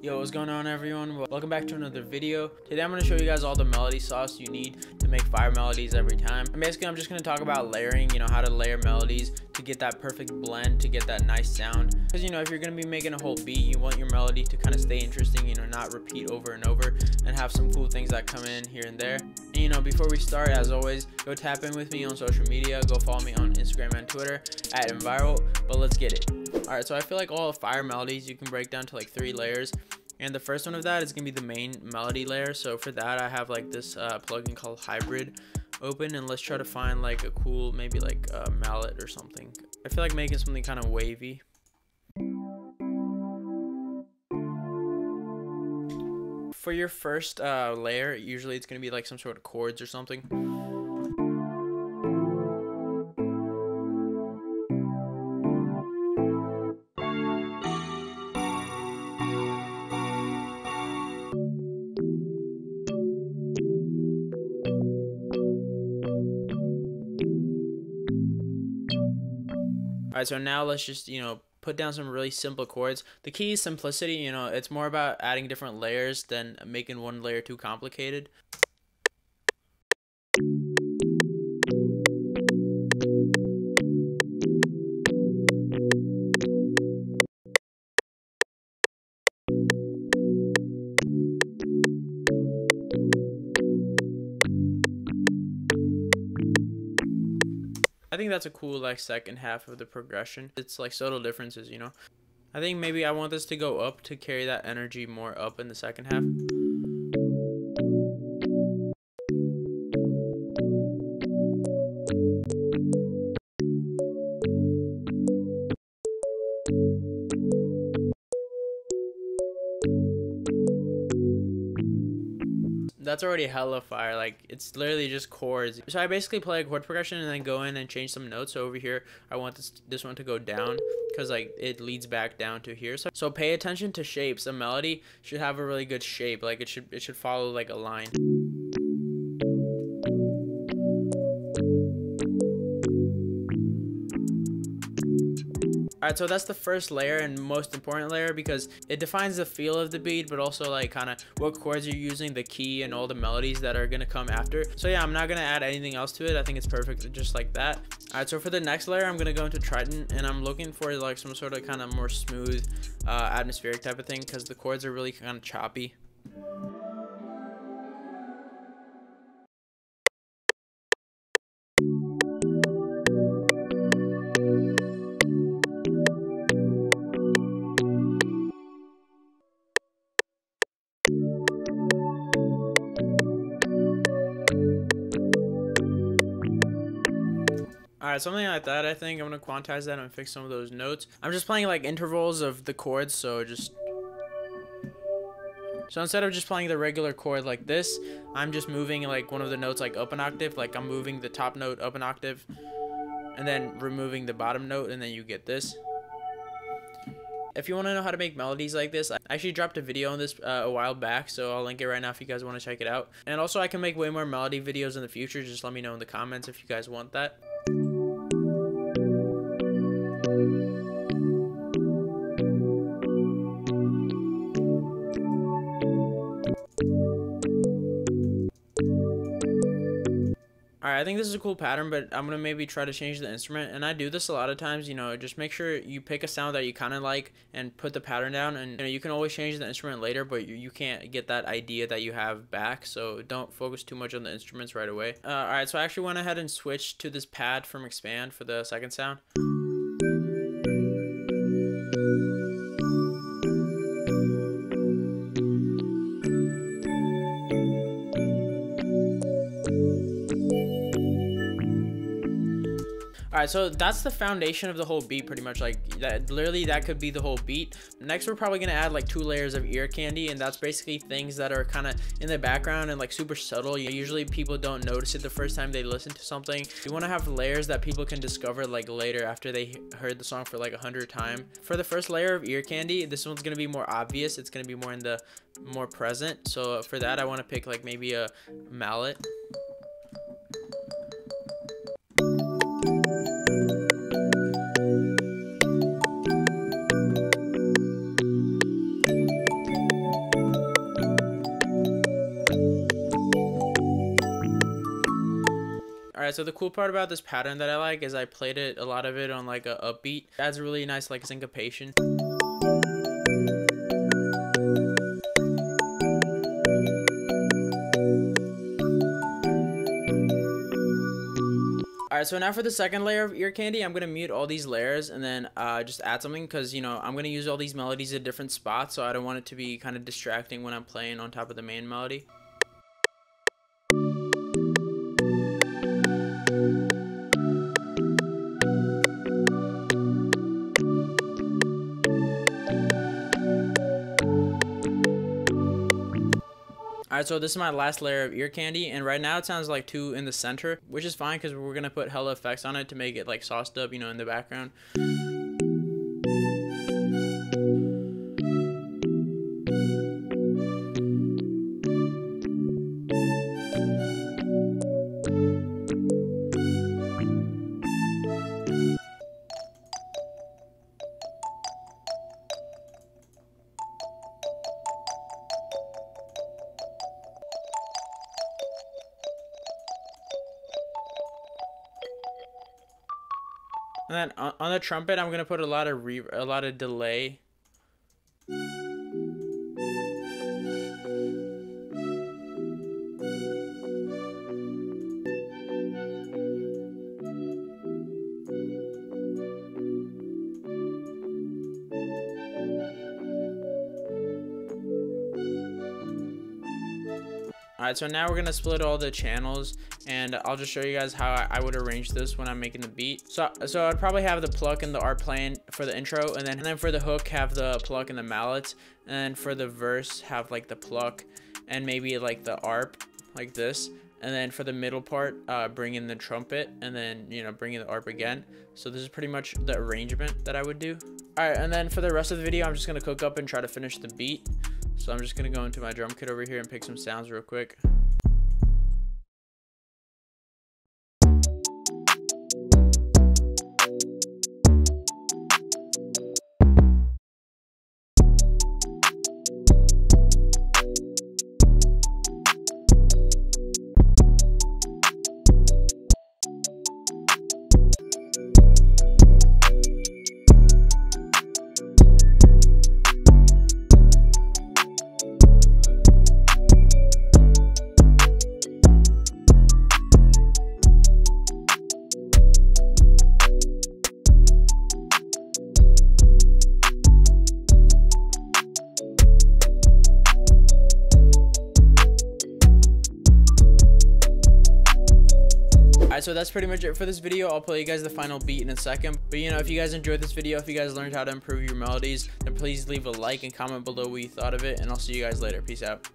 Yo, what's going on everyone? Welcome back to another video. Today I'm going to show you guys all the melody sauce you need to make fire melodies every time. And basically I'm just going to talk about layering, you know, how to layer melodies to get that perfect blend, to get that nice sound. Because, you know, if you're going to be making a whole beat, you want your melody to kind of stay interesting, you know, not repeat over and over and have some cool things that come in here and there. And, you know, before we start, as always, go tap in with me on social media. Go follow me on Instagram and Twitter at Envyral. But let's get it. Alright, so I feel like all fire melodies you can break down to like three layers. And the first one of that is going to be the main melody layer. So for that, I have like this uh, plugin called Hybrid open. And let's try to find like a cool, maybe like a mallet or something. I feel like making something kind of wavy. For your first uh, layer, usually it's going to be like some sort of chords or something. All right, so now let's just, you know, put down some really simple chords. The key is simplicity, you know, it's more about adding different layers than making one layer too complicated. Think that's a cool like second half of the progression. It's like subtle differences, you know. I think maybe I want this to go up to carry that energy more up in the second half. That's already hella fire. Like it's literally just chords. So I basically play a chord progression and then go in and change some notes. So over here, I want this this one to go down because like it leads back down to here. So so pay attention to shapes. A melody should have a really good shape. Like it should it should follow like a line. Alright, so that's the first layer and most important layer because it defines the feel of the beat, but also like kind of what chords you're using, the key, and all the melodies that are to come after. So yeah, I'm not to add anything else to it. I think it's perfect just like that. Alright, so for the next layer, I'm to go into Triton and I'm looking for like some sort of kind of more smooth, uh, atmospheric type of thing because the chords are really kind of choppy. Alright, something like that, I think. I'm going to quantize that and fix some of those notes. I'm just playing, like, intervals of the chords, so just... So instead of just playing the regular chord like this, I'm just moving, like, one of the notes, like, up an octave. Like, I'm moving the top note up an octave, and then removing the bottom note, and then you get this. If you want to know how to make melodies like this, I actually dropped a video on this uh, a while back, so I'll link it right now if you guys want to check it out. And also, I can make way more melody videos in the future. Just let me know in the comments if you guys want that. I think this is a cool pattern, but I'm to maybe try to change the instrument. And I do this a lot of times, you know, just make sure you pick a sound that you kind of like and put the pattern down. And you, know, you can always change the instrument later, but you, you can't get that idea that you have back. So don't focus too much on the instruments right away. Uh, Alright, so I actually went ahead and switched to this pad from Xpand for the second sound. All right, so that's the foundation of the whole beat pretty much like that literally that could be the whole beat. Next, we're probably to add like two layers of ear candy and that's basically things that are kind of in the background and like super subtle. Usually people don't notice it the first time they listen to something. You want to have layers that people can discover like later after they heard the song for like a hundred times. For the first layer of ear candy, this one's to be more obvious. It's to be more in the more present. So for that, I want to pick like maybe a mallet. So the cool part about this pattern that I like is I played it, a lot of it on like a upbeat. Adds really nice like syncopation. Alright, so now for the second layer of ear candy, I'm going to mute all these layers and then uh, just add something because, you know, I'm going to use all these melodies at different spots, so I don't want it to be kind of distracting when I'm playing on top of the main melody. Alright, so this is my last layer of ear candy, and right now it sounds like two in the center, which is fine because we're going to put hella effects on it to make it like sauced up, you know, in the background. And then on the trumpet, I'm gonna put a lot of re a lot of delay. So now we're going to split all the channels and I'll just show you guys how I, would arrange this when I'm making the beat. So so I'd probably have the pluck and the ARP playing for the intro and then, and then for the hook have the pluck and the mallet and for the verse have like the pluck and maybe like the ARP like this. And then for the middle part uh, bring in the trumpet and then you know bring in the ARP again. So this is pretty much the arrangement that I would do. All right and then for the rest of the video I'm just gonna cook up and try to finish the beat so I'm just gonna go into my drum kit over here and pick some sounds real quick. So that's pretty much it for this video. I'll play you guys the final beat in a second. But you know, if you guys enjoyed this video, if you guys learned how to improve your melodies, then please leave a like and comment below what you thought of it. And I'll see you guys later. Peace out.